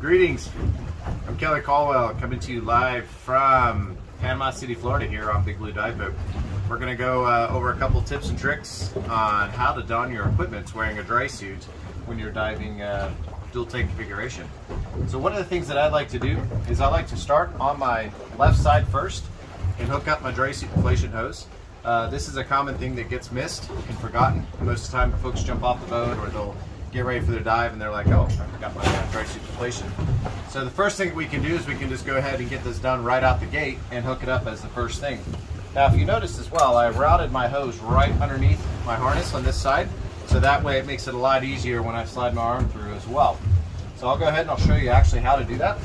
Greetings. I'm Kelly Colwell coming to you live from Panama City, Florida here on Big Blue Dive Boat. We're going to go uh, over a couple tips and tricks on how to don your equipment wearing a dry suit when you're diving uh, dual tank configuration. So one of the things that I like to do is I like to start on my left side first and hook up my dry suit inflation hose. Uh, this is a common thing that gets missed and forgotten. Most of the time folks jump off the boat or they'll get ready for their dive and they're like, oh, I forgot my dry suit inflation. So the first thing we can do is we can just go ahead and get this done right out the gate and hook it up as the first thing. Now if you notice as well, I routed my hose right underneath my harness on this side, so that way it makes it a lot easier when I slide my arm through as well. So I'll go ahead and I'll show you actually how to do that.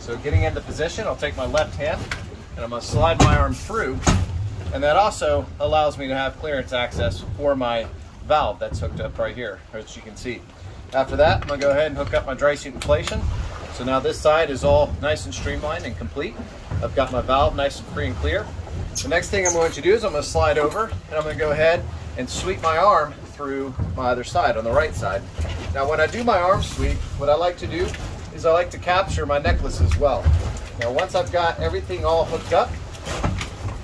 So getting into position, I'll take my left hand and I'm to slide my arm through and that also allows me to have clearance access for my valve that's hooked up right here, as you can see. After that, I'm gonna go ahead and hook up my dry suit inflation. So now this side is all nice and streamlined and complete. I've got my valve nice and free and clear. The next thing I'm going to do is I'm gonna slide over and I'm gonna go ahead and sweep my arm through my other side, on the right side. Now when I do my arm sweep, what I like to do is I like to capture my necklace as well. Now once I've got everything all hooked up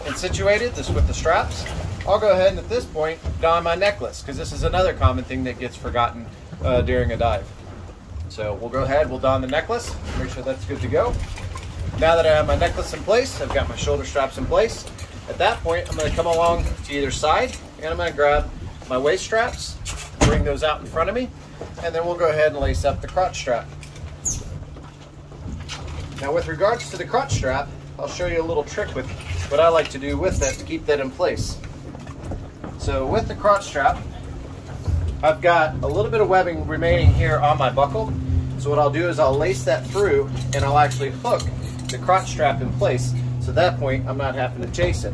and situated, this with the straps, I'll go ahead and at this point don my necklace because this is another common thing that gets forgotten uh, during a dive. So we'll go ahead, we'll don the necklace, make sure that's good to go. Now that I have my necklace in place, I've got my shoulder straps in place. At that point, I'm gonna come along to either side and I'm gonna grab my waist straps, bring those out in front of me, and then we'll go ahead and lace up the crotch strap. Now with regards to the crotch strap, I'll show you a little trick with what I like to do with that to keep that in place. So with the crotch strap, I've got a little bit of webbing remaining here on my buckle. So what I'll do is I'll lace that through and I'll actually hook the crotch strap in place. So at that point, I'm not having to chase it.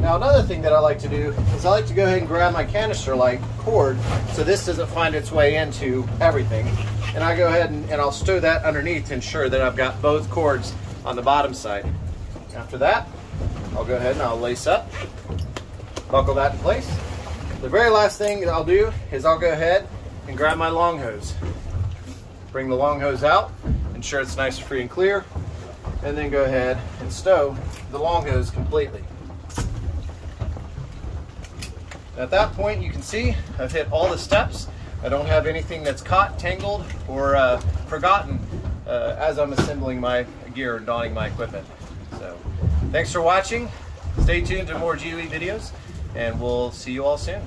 Now another thing that I like to do is I like to go ahead and grab my canister light cord so this doesn't find its way into everything. And I go ahead and, and I'll stow that underneath to ensure that I've got both cords on the bottom side. After that, I'll go ahead and I'll lace up buckle that in place. The very last thing I'll do is I'll go ahead and grab my long hose. Bring the long hose out, ensure it's nice and free and clear, and then go ahead and stow the long hose completely. At that point, you can see I've hit all the steps. I don't have anything that's caught, tangled, or uh, forgotten uh, as I'm assembling my gear and donning my equipment. So, thanks for watching. Stay tuned to more GUE videos and we'll see you all soon.